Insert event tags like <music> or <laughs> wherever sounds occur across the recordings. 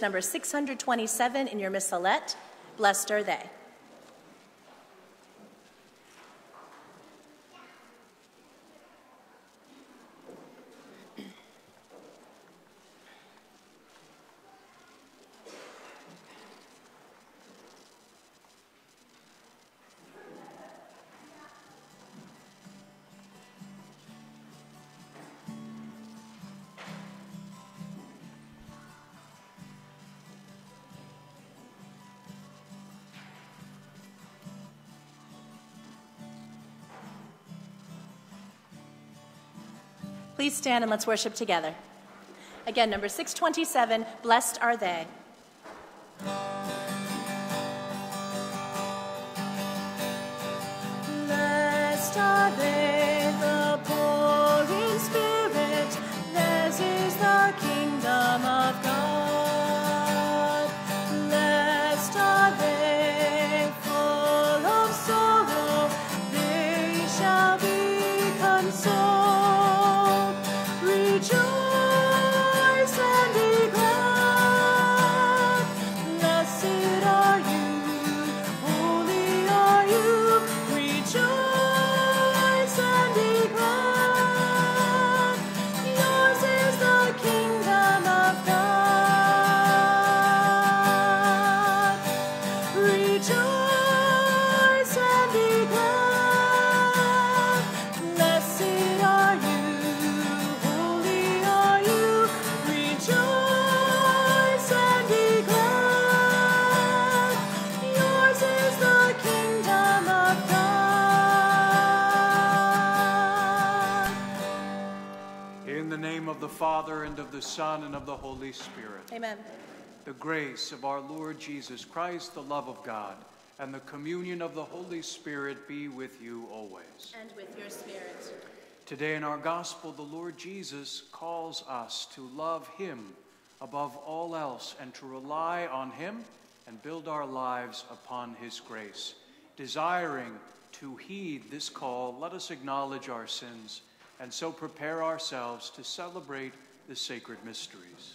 number 627 in your missalette. Blessed are they. Please stand and let's worship together. Again, number 627 Blessed are they. Holy Spirit. Amen. The grace of our Lord Jesus Christ, the love of God, and the communion of the Holy Spirit be with you always. And with your spirit. Today in our gospel, the Lord Jesus calls us to love him above all else and to rely on him and build our lives upon his grace. Desiring to heed this call, let us acknowledge our sins and so prepare ourselves to celebrate the sacred mysteries.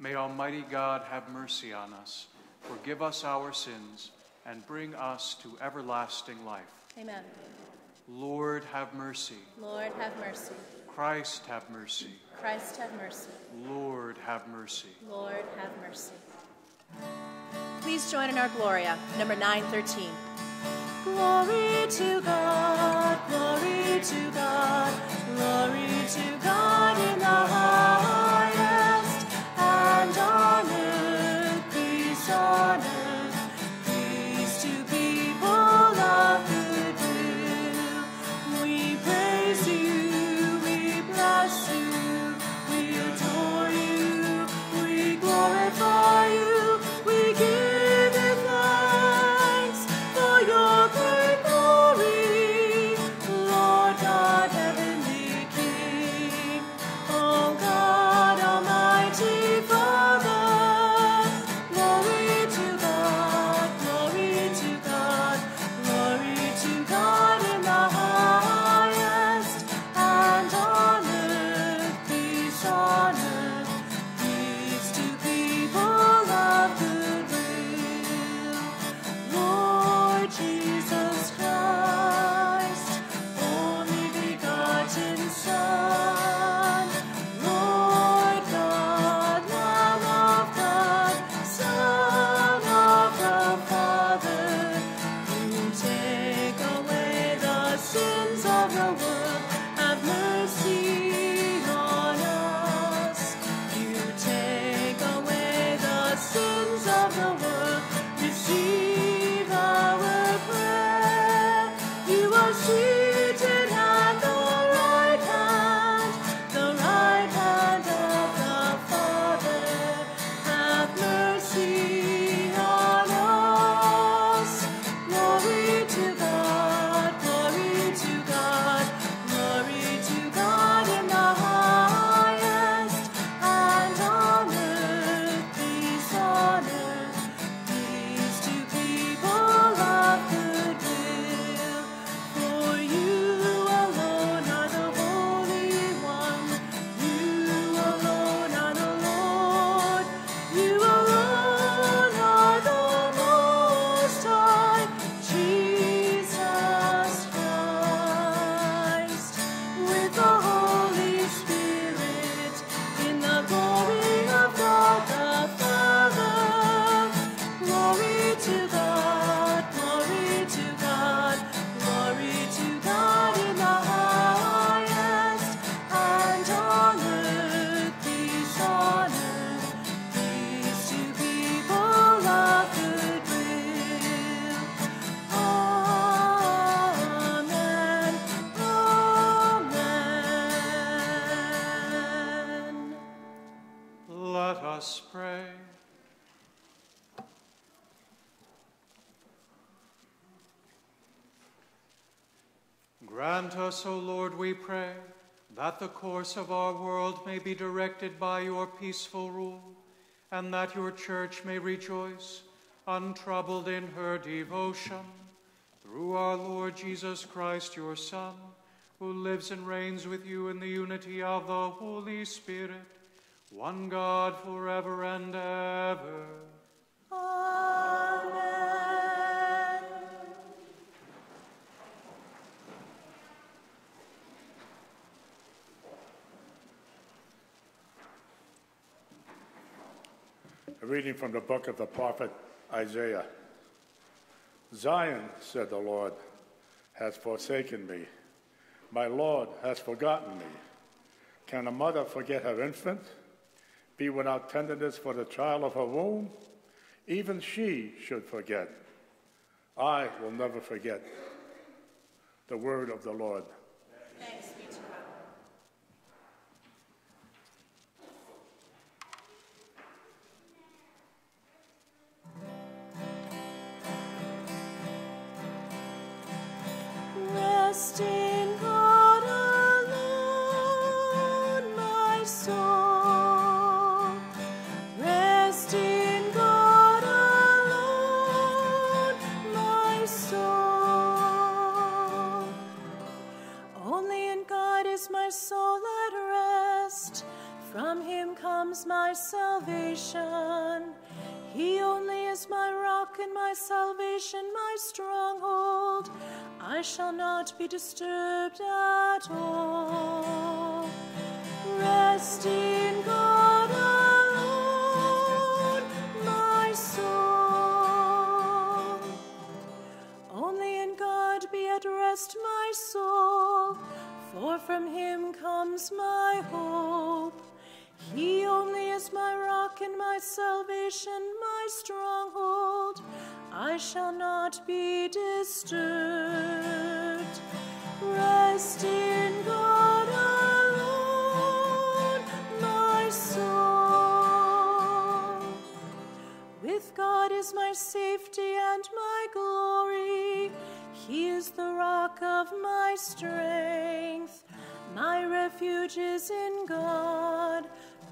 May Almighty God have mercy on us, forgive us our sins, and bring us to everlasting life. Amen. Lord, have mercy. Lord, have mercy. Christ, have mercy. Christ, have mercy. Lord, have mercy. Lord, have mercy. Please join in our Gloria, number 913. Glory to God, glory to God, glory to God in the highest, that the course of our world may be directed by your peaceful rule, and that your church may rejoice, untroubled in her devotion, through our Lord Jesus Christ, your Son, who lives and reigns with you in the unity of the Holy Spirit, one God forever and ever. Amen. A reading from the book of the prophet Isaiah. Zion, said the Lord, has forsaken me. My Lord has forgotten me. Can a mother forget her infant? Be without tenderness for the child of her womb? Even she should forget. I will never forget. The word of the Lord. My salvation, my stronghold. I shall not be disturbed. Rest in God alone, my soul. With God is my safety and my glory. He is the rock of my strength. My refuge is in God.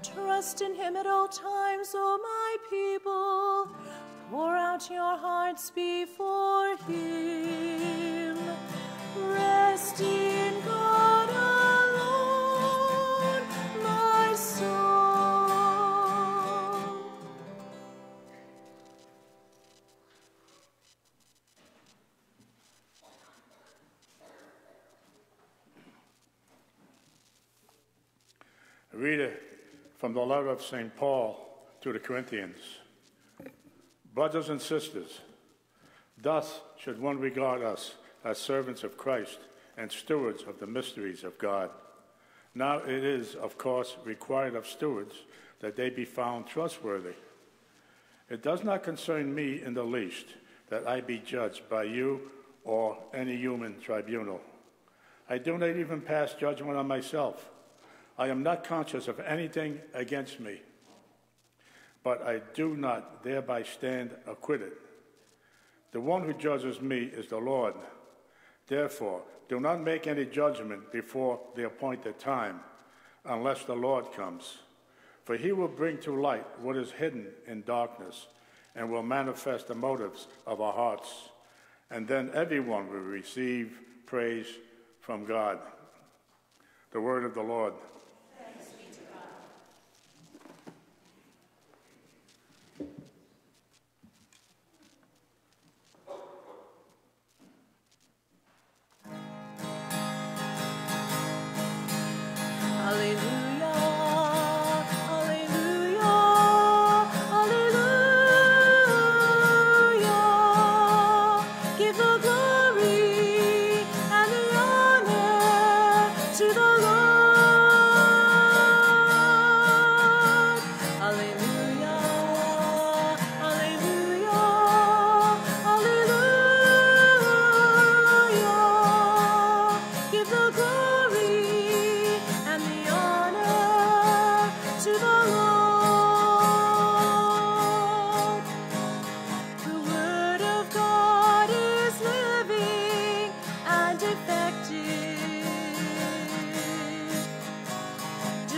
Trust in Him at all times, O my people. Pour out your hearts before Him. Rest in God alone, my soul. Reader from the letter of St. Paul to the Corinthians. Brothers and sisters, thus should one regard us as servants of Christ and stewards of the mysteries of God. Now it is, of course, required of stewards that they be found trustworthy. It does not concern me in the least that I be judged by you or any human tribunal. I do not even pass judgment on myself. I am not conscious of anything against me, but I do not thereby stand acquitted. The one who judges me is the Lord. Therefore, do not make any judgment before the appointed time, unless the Lord comes. For he will bring to light what is hidden in darkness, and will manifest the motives of our hearts. And then everyone will receive praise from God. The word of the Lord.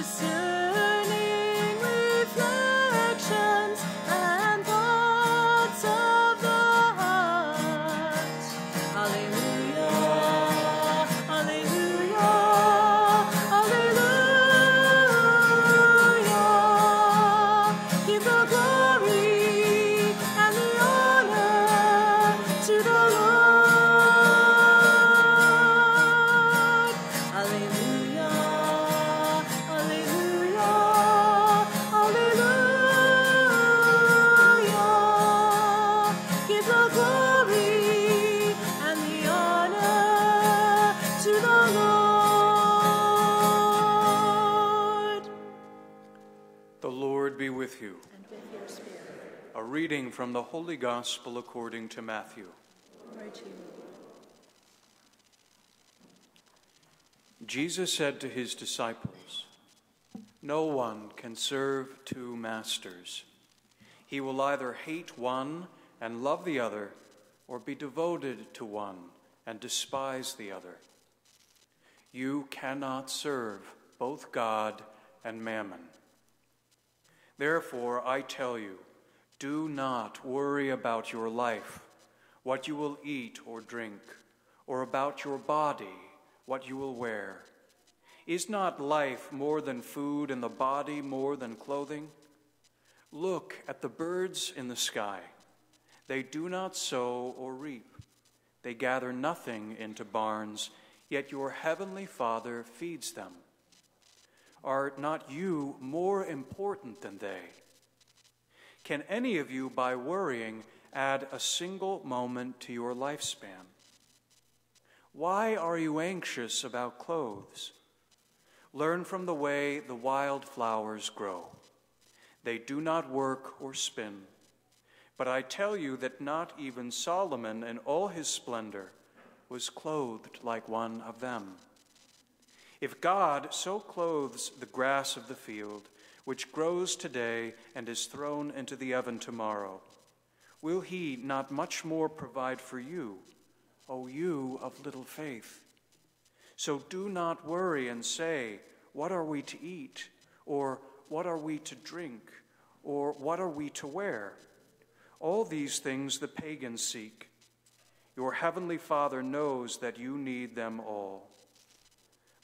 sun. From the Holy Gospel according to Matthew. Jesus said to his disciples, No one can serve two masters. He will either hate one and love the other, or be devoted to one and despise the other. You cannot serve both God and mammon. Therefore, I tell you, do not worry about your life, what you will eat or drink, or about your body, what you will wear. Is not life more than food and the body more than clothing? Look at the birds in the sky. They do not sow or reap, they gather nothing into barns, yet your heavenly Father feeds them. Are not you more important than they? Can any of you, by worrying, add a single moment to your lifespan? Why are you anxious about clothes? Learn from the way the wild flowers grow. They do not work or spin. But I tell you that not even Solomon in all his splendor was clothed like one of them. If God so clothes the grass of the field, which grows today and is thrown into the oven tomorrow, will he not much more provide for you, O you of little faith? So do not worry and say, What are we to eat? Or what are we to drink? Or what are we to wear? All these things the pagans seek. Your heavenly Father knows that you need them all.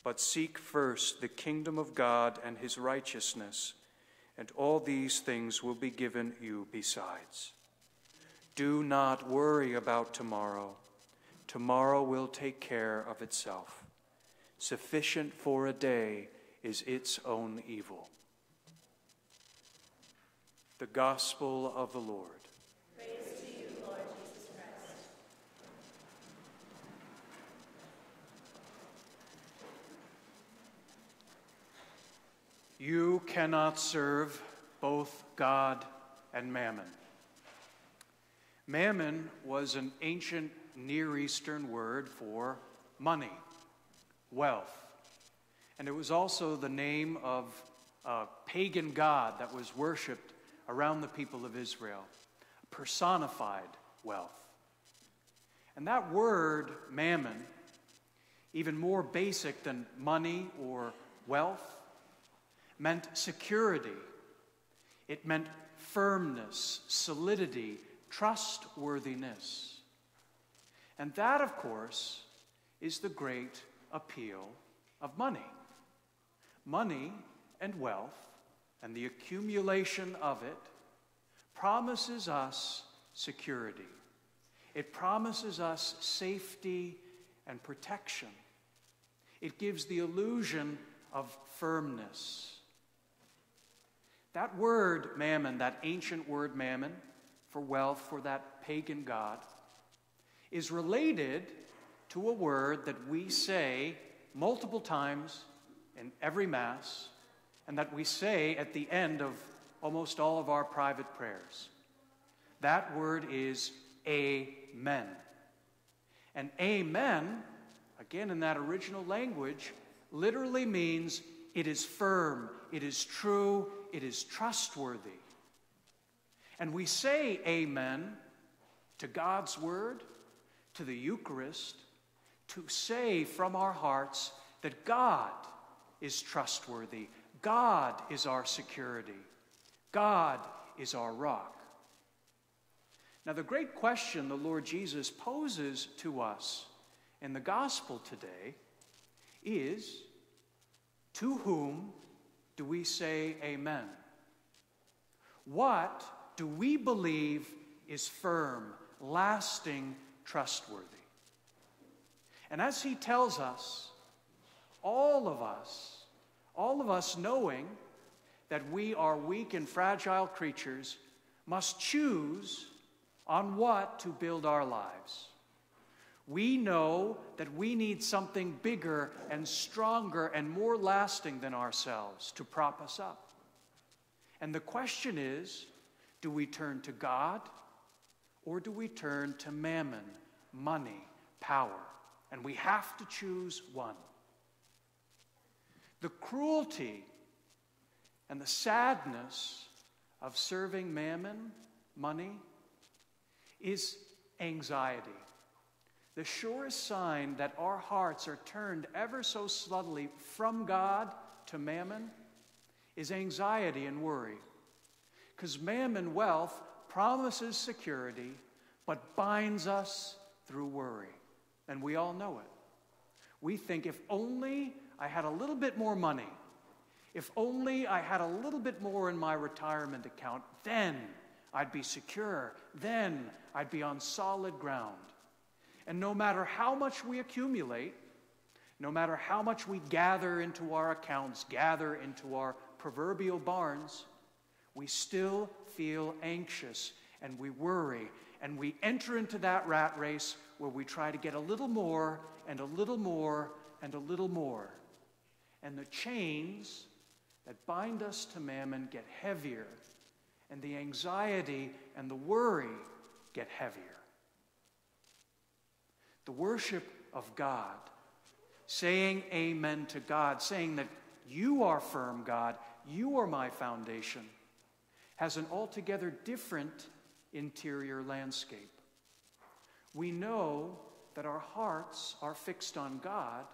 But seek first the kingdom of God and his righteousness, and all these things will be given you besides. Do not worry about tomorrow. Tomorrow will take care of itself. Sufficient for a day is its own evil. The Gospel of the Lord. You cannot serve both God and mammon. Mammon was an ancient Near Eastern word for money, wealth. And it was also the name of a pagan god that was worshiped around the people of Israel, personified wealth. And that word, mammon, even more basic than money or wealth, meant security, it meant firmness, solidity, trustworthiness. And that, of course, is the great appeal of money. Money and wealth and the accumulation of it promises us security. It promises us safety and protection. It gives the illusion of firmness that word mammon, that ancient word mammon for wealth, for that pagan god, is related to a word that we say multiple times in every Mass and that we say at the end of almost all of our private prayers. That word is Amen. And Amen, again in that original language, literally means it is firm, it is true, it is trustworthy. And we say amen to God's word, to the Eucharist, to say from our hearts that God is trustworthy, God is our security, God is our rock. Now, the great question the Lord Jesus poses to us in the gospel today is to whom do we say amen? What do we believe is firm, lasting, trustworthy? And as he tells us, all of us, all of us knowing that we are weak and fragile creatures, must choose on what to build our lives. We know that we need something bigger and stronger and more lasting than ourselves to prop us up. And the question is do we turn to God or do we turn to mammon, money, power? And we have to choose one. The cruelty and the sadness of serving mammon, money, is anxiety. The surest sign that our hearts are turned ever so subtly from God to mammon is anxiety and worry. Because mammon wealth promises security, but binds us through worry. And we all know it. We think if only I had a little bit more money, if only I had a little bit more in my retirement account, then I'd be secure. Then I'd be on solid ground. And no matter how much we accumulate, no matter how much we gather into our accounts, gather into our proverbial barns, we still feel anxious and we worry and we enter into that rat race where we try to get a little more and a little more and a little more. And the chains that bind us to mammon get heavier, and the anxiety and the worry get heavier. The worship of God, saying amen to God, saying that you are firm, God, you are my foundation, has an altogether different interior landscape. We know that our hearts are fixed on God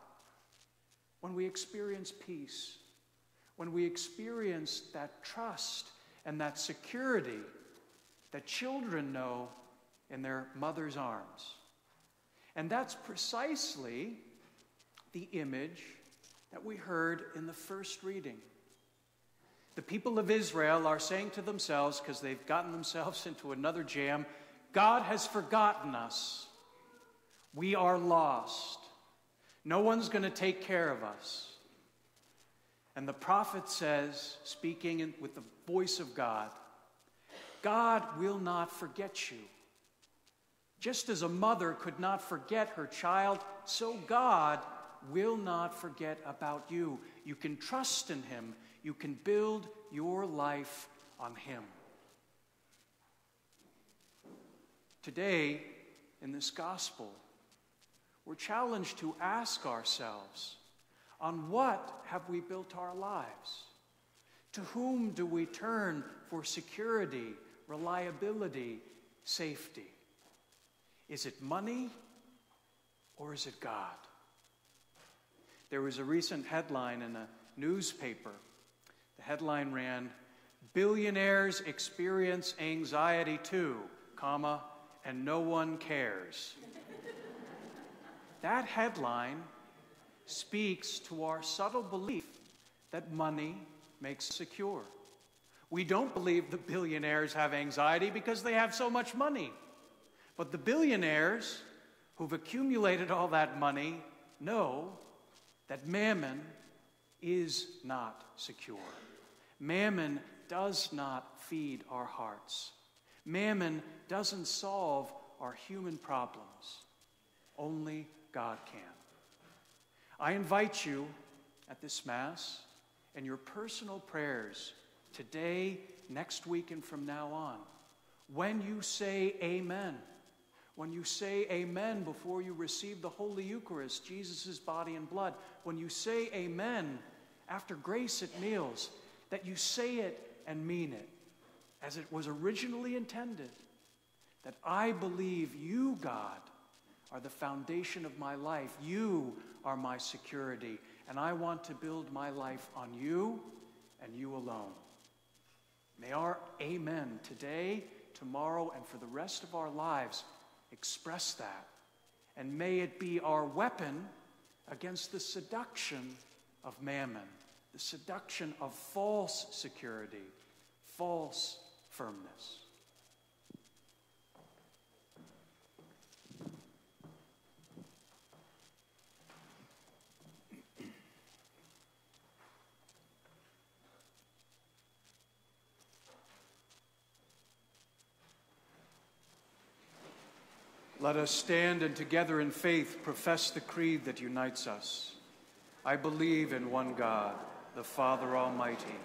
when we experience peace when we experience that trust and that security that children know in their mother's arms. And that's precisely the image that we heard in the first reading. The people of Israel are saying to themselves, because they've gotten themselves <laughs> into another jam, God has forgotten us. We are lost. No one's going to take care of us. And the prophet says, speaking with the voice of God, God will not forget you. Just as a mother could not forget her child, so God will not forget about you. You can trust in Him, you can build your life on Him. Today, in this gospel, we're challenged to ask ourselves on what have we built our lives? To whom do we turn for security, reliability, safety? Is it money or is it God? There was a recent headline in a newspaper. The headline ran, Billionaires experience anxiety too, comma, and no one cares. that headline speaks to our subtle belief that money makes secure. We don't believe the billionaires have anxiety because they have so much money. But the billionaires who've accumulated all that money know that mammon is not secure. Mammon does not feed our hearts. Mammon doesn't solve our human problems. Only God can. I invite you at this Mass and your personal prayers today, next week, and from now on, when you say Amen, when you say Amen before you receive the Holy Eucharist, Jesus' body and blood, when you say Amen after grace at meals, that you say it and mean it as it was originally intended. That I believe you, God, are the foundation of my life. You are my security, and I want to build my life on you and you alone. May our amen today, tomorrow, and for the rest of our lives express that. And may it be our weapon against the seduction of mammon, the seduction of false security, false firmness. Let us stand and together in faith profess the creed that unites us. I believe in one God, the Father Almighty,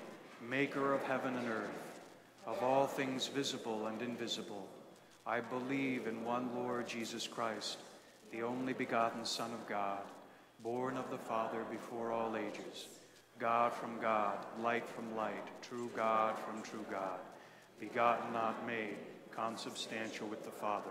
maker of heaven and earth, of all things visible and invisible. I believe in one Lord Jesus Christ, the only begotten Son of God, born of the Father before all ages, God from God, light from light, true God from true God, begotten, not made, consubstantial with the Father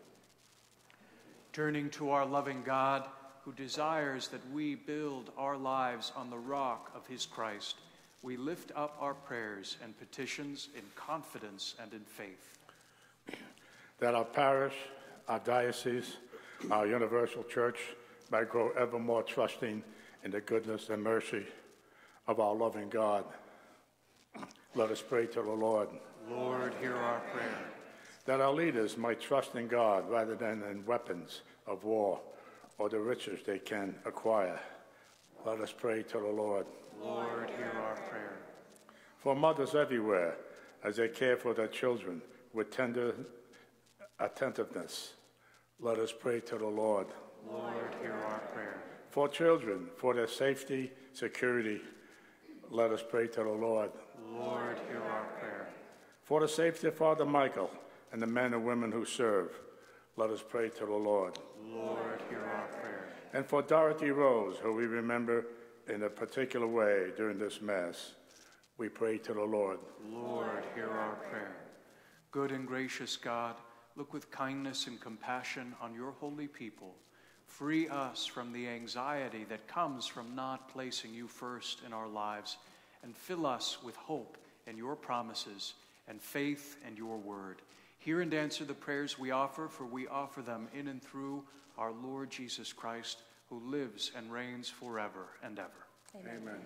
turning to our loving God who desires that we build our lives on the rock of his Christ, we lift up our prayers and petitions in confidence and in faith. That our parish, our diocese, our universal church may grow ever more trusting in the goodness and mercy of our loving God. Let us pray to the Lord. Lord, hear our prayer that our leaders might trust in God rather than in weapons of war or the riches they can acquire. Let us pray to the Lord. Lord, hear our prayer. For mothers everywhere, as they care for their children with tender attentiveness, let us pray to the Lord. Lord, hear our prayer. For children, for their safety, security, let us pray to the Lord. Lord, hear our prayer. For the safety of Father Michael, and the men and women who serve. Let us pray to the Lord. Lord, hear our prayer. And for Dorothy Rose, who we remember in a particular way during this Mass, we pray to the Lord. Lord, hear our prayer. Good and gracious God, look with kindness and compassion on your holy people. Free us from the anxiety that comes from not placing you first in our lives, and fill us with hope in your promises and faith in your word. Hear and answer the prayers we offer, for we offer them in and through our Lord Jesus Christ, who lives and reigns forever and ever. Amen. Amen.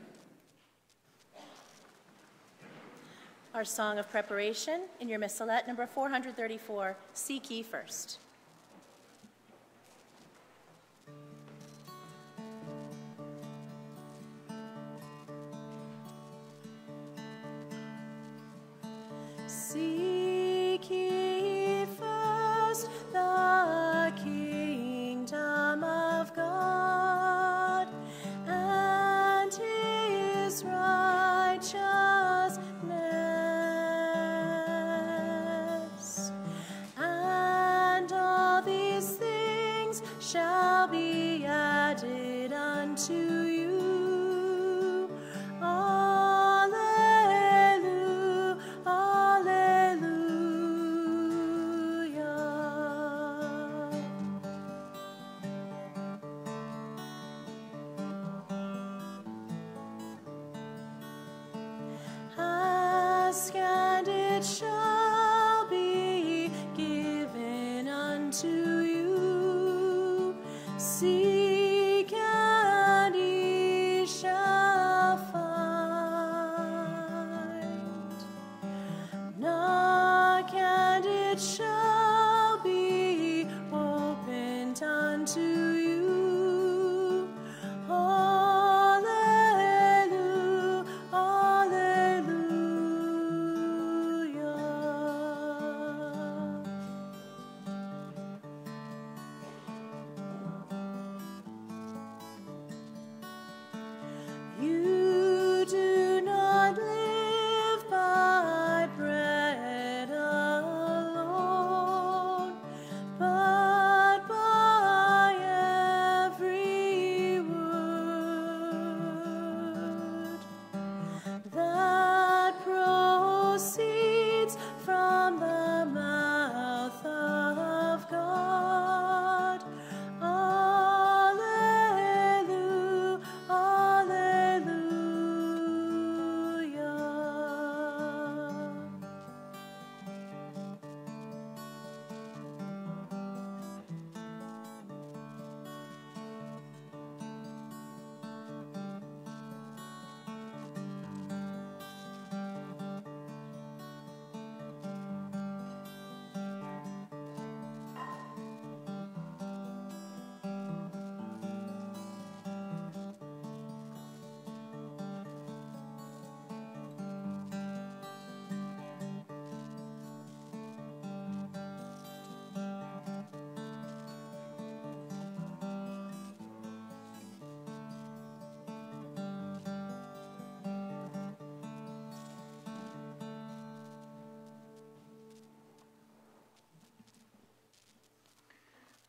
Our song of preparation in your missalette, number 434 Seek ye first. See I'll be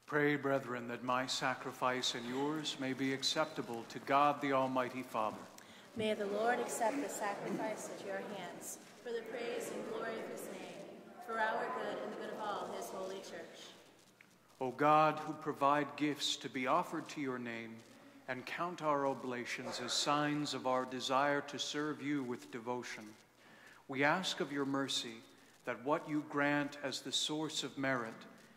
Pray, brethren, that my sacrifice and yours may be acceptable to God the Almighty Father. May the Lord accept the sacrifice at your hands for the praise and glory of his name, for our good and the good of all his holy church. O God, who provide gifts to be offered to your name, and count our oblations as signs of our desire to serve you with devotion, we ask of your mercy that what you grant as the source of merit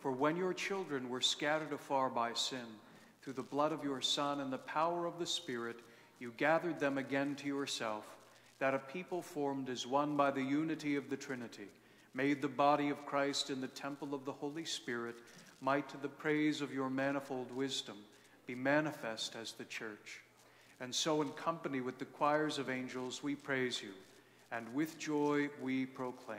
For when your children were scattered afar by sin, through the blood of your Son and the power of the Spirit, you gathered them again to yourself, that a people formed as one by the unity of the Trinity, made the body of Christ in the temple of the Holy Spirit, might to the praise of your manifold wisdom be manifest as the church. And so, in company with the choirs of angels, we praise you, and with joy we proclaim.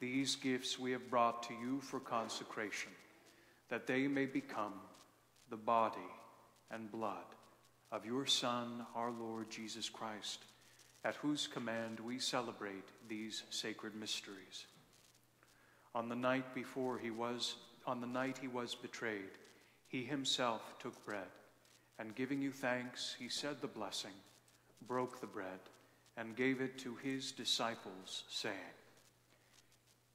these gifts we have brought to you for consecration, that they may become the body and blood of your Son, our Lord Jesus Christ, at whose command we celebrate these sacred mysteries. On the night before he was on the night he was betrayed, he himself took bread, and giving you thanks, he said the blessing, broke the bread, and gave it to his disciples, saying,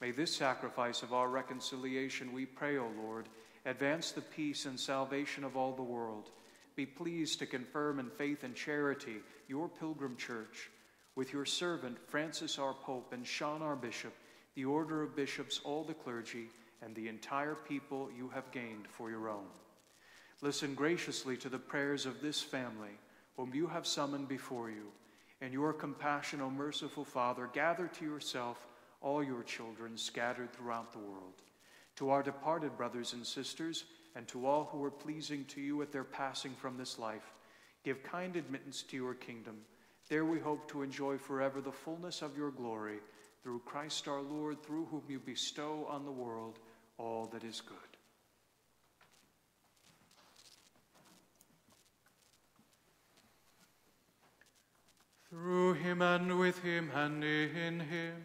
May this sacrifice of our reconciliation, we pray, O Lord, advance the peace and salvation of all the world be pleased to confirm in faith and charity your pilgrim church with your servant Francis our Pope and Sean our Bishop, the order of bishops, all the clergy, and the entire people you have gained for your own. Listen graciously to the prayers of this family, whom you have summoned before you. In your compassion, O merciful Father, gather to yourself all your children scattered throughout the world. To our departed brothers and sisters, and to all who are pleasing to you at their passing from this life, give kind admittance to your kingdom. There we hope to enjoy forever the fullness of your glory, through Christ our Lord, through whom you bestow on the world all that is good. Through him and with him and in him,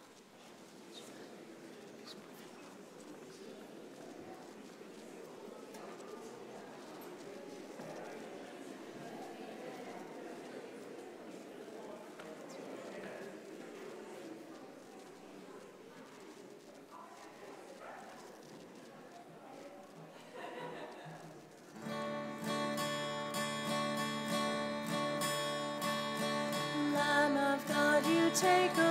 Take away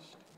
Christ.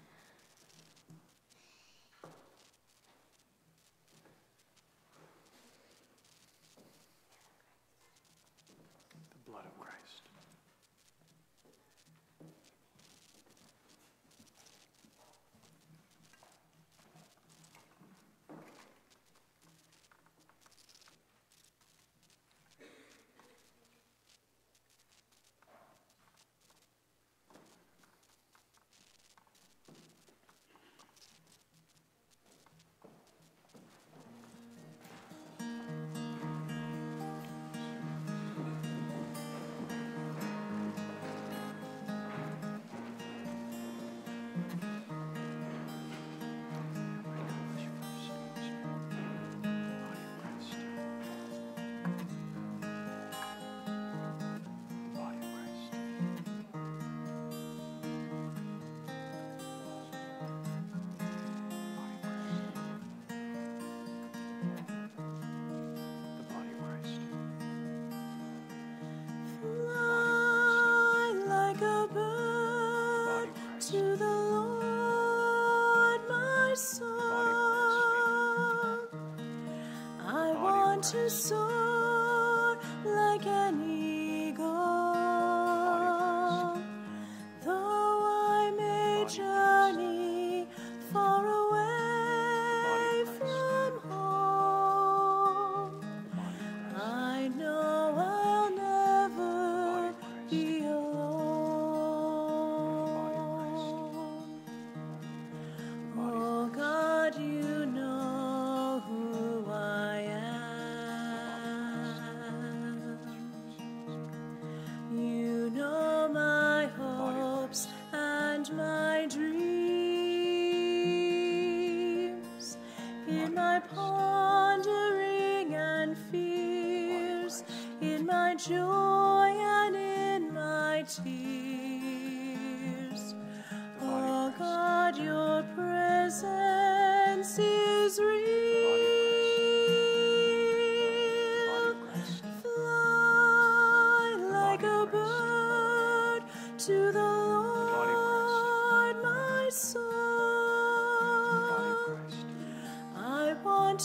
into soon.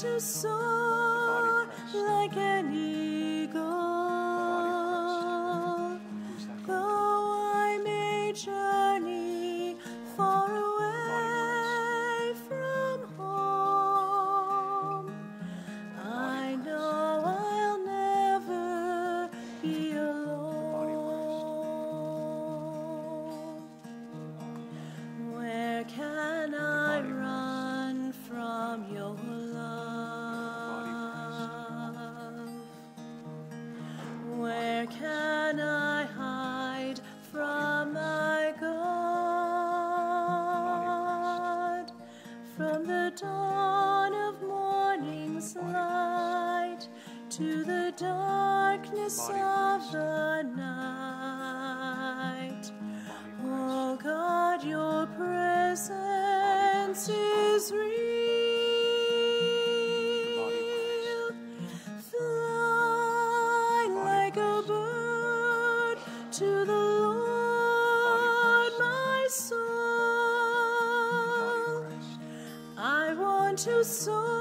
to soar. you so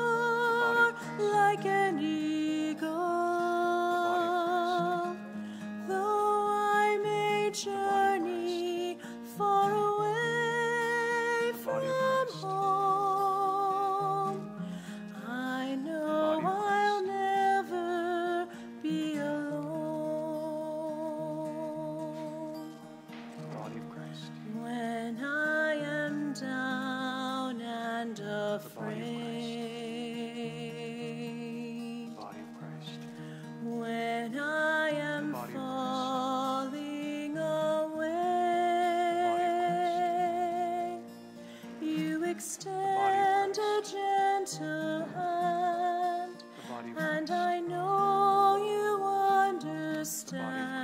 extend a gentle hand, and I know you understand.